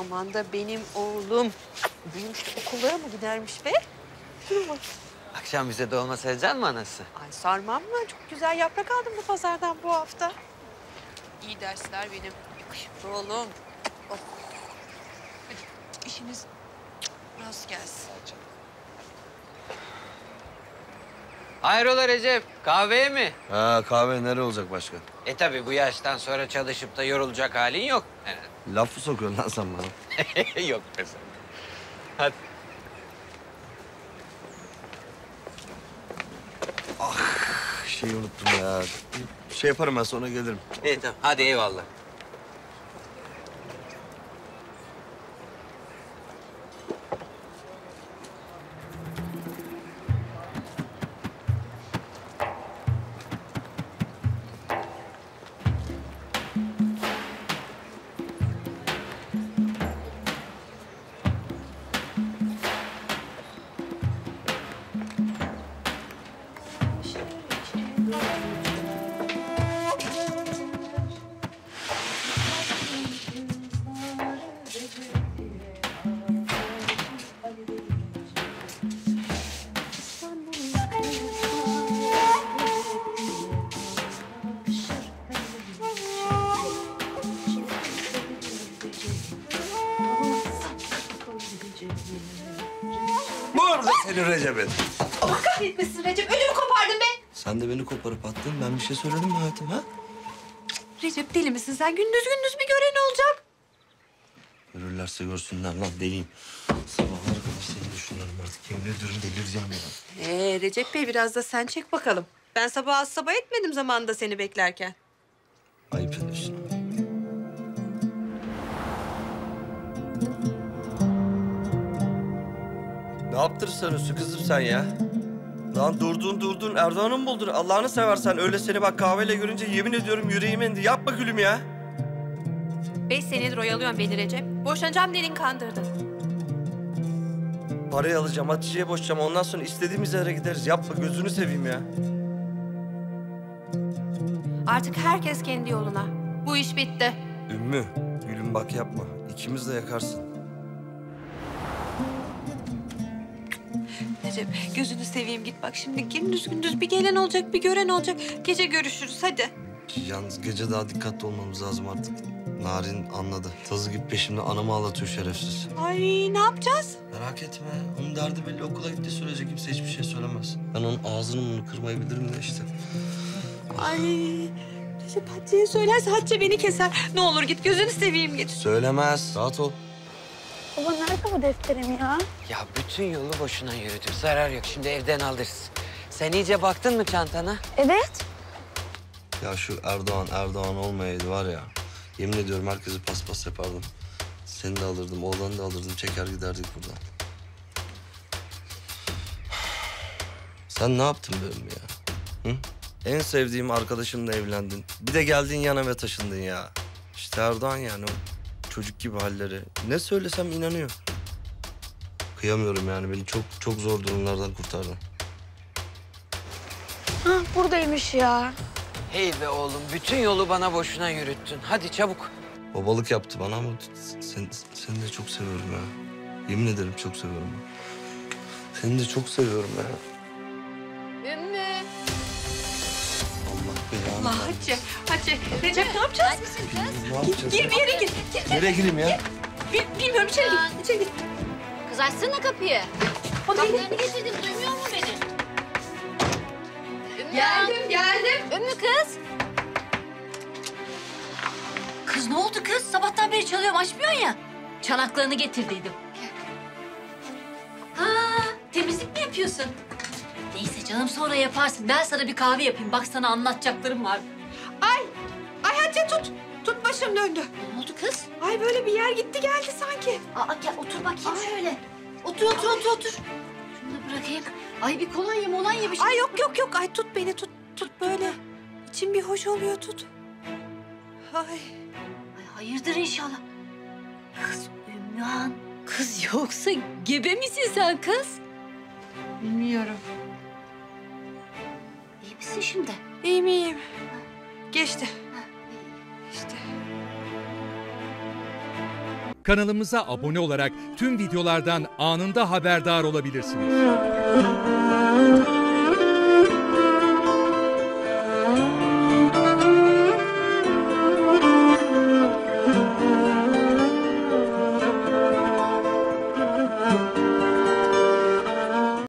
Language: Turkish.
Aman da benim oğlum. Büyümüş de okullara mı gidermiş be? Bak. Akşam bize dolma sereceksin mi anası? Ay sarmam mı? Çok güzel yaprak aldım bu pazardan bu hafta. İyi dersler benim. Yakışıklı oğlum. Oh. Hadi işiniz rast gelsin. Hayrola Recep, kahveye mi? Ha kahve nere olacak başka? E tabi bu yaştan sonra çalışıp da yorulacak halin yok. Laf mı sokuyorsun lan sen bana? yok be sen. Hadi. Şeyi unuttum ya. Bir şey yaparım ben sonra gelirim. İyi tamam, hadi eyvallah. Senin Recep'in. Kahretmesin Recep. Ödümü kopardın be. Sen de beni koparıp attın. Ben bir şey söyledim mi hayatım ha? Recep deli misin sen? Gündüz gündüz bir gören olacak. Görürlerse görsünler lan deliyim. Sabahlar kadar seni düşünüyorum artık. Yemin ediyorum delireceğim ya. Ee Recep Bey biraz da sen çek bakalım. Ben sabah az sabah etmedim zamanında seni beklerken. Ayıp ediyorsun. Ne yaptır sanıyorsun kızım sen ya? Lan durdun durdun Erdoğan'ı mı buldun? Allah'ını seversen öyle seni bak kahveyle görünce yemin ediyorum yüreğim indi. Yapma gülüm ya. Beş senedir oyalıyorsun beni Recep. Boşanacağım dedin kandırdın. Parayı alacağım, Hatice'ye boşayacağım. Ondan sonra istediğimiz yere gideriz. Yapma gözünü seveyim ya. Artık herkes kendi yoluna. Bu iş bitti. Ümmü, gülüm bak yapma. İkimiz de yakarsın. Recep gözünü seveyim git bak şimdi gündüz gündüz bir gelen olacak bir gören olacak. Gece görüşürüz hadi. Yalnız gece daha dikkatli olmamız lazım artık. Narin anladı. Tazı gibi peşimde anamı ağlatıyor şerefsiz. Ay ne yapacağız? Merak etme. Onun derdi belli. Okula gittiği sürece kimse hiçbir şey söylemez. Ben onun ağzını bunu kırmayı bilirim de işte. Ay Recep Hatice'ye söylerse Hatice beni keser. Ne olur git gözünü seveyim git. Söylemez. Rahat ol. Baba nerede bu defterim ya? Ya bütün yolu boşuna yürüdük. Zarar yok. Şimdi evden alırız. Sen iyice baktın mı çantana? Evet. Ya şu Erdoğan Erdoğan olmayaydı var ya. Yemin ediyorum herkesi paspas yapardım. Seni de alırdım, oğlanı da alırdım. Çeker giderdik buradan. Sen ne yaptın benim ya? Hı? En sevdiğim arkadaşımla evlendin. Bir de geldin yana ve taşındın ya. İşte Erdoğan yani o çocuk gibi halleri. Ne söylesem inanıyor. Kıyamıyorum yani beni çok çok zor durumlardan kurtardın. Ha buradaymış ya. Hey be oğlum, bütün yolu bana boşuna yürüttün. Hadi çabuk. Babalık yaptı bana ama sen, seni de çok seviyorum ya. Yemin ederim çok seviyorum. Seni de çok seviyorum ya. Allah Hatice, Hatice. Recep ne yapacağız? Ne yapacağız? Gir bir yere gir. Gir, gir. Nereye gireyim ya? Bil- bilmiyorum içeri gir. İçeri gir. Kız açsana kapıyı. O değil. Kaplarını getirdim duymuyor mu beni? Ümmü. Geldim, geldim. Ümmü kız. Kız ne oldu kız? Sabahtan beri çalıyorum açmıyorsun ya. Çanaklarını getirdiydim. Ha, temizlik mi yapıyorsun? Neyse canım sonra yaparsın. Ben sana bir kahve yapayım. Bak sana anlatacaklarım var. Ay, ay Hatice tut. Tut başım döndü. Ne oldu kız? Ay böyle bir yer gitti geldi sanki. Aa gel otur bakayım şöyle. Otur otur otur otur. Şunu da bırakayım. Ay bir kolonya molonya bir şey. Ay yok yok yok. Ay tut beni tut. Tut böyle. İçim bir hoş oluyor tut. Ay. Ay hayırdır inşallah. Kız Ümmühan. Kız yoksa gebe misin sen kız? Bilmiyorum. Şimdi? İyiyim iyiyim. Geçti. Ha, iyi. İşte. Kanalımıza abone olarak tüm videolardan anında haberdar olabilirsiniz.